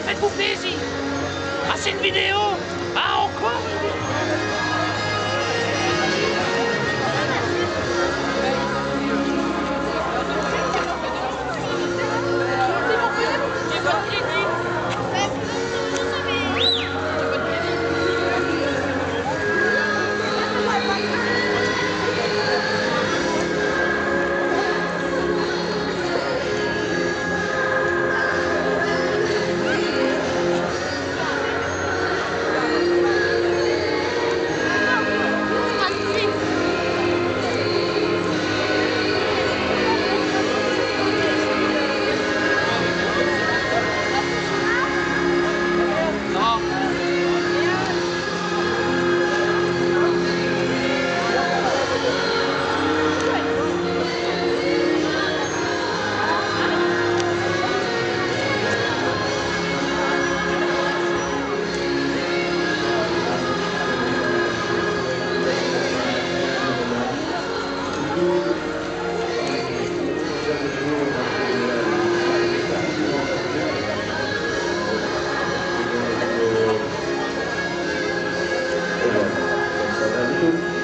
faites-vous plaisir. À c'est une vidéo. Ah, encore vidéo. tudo.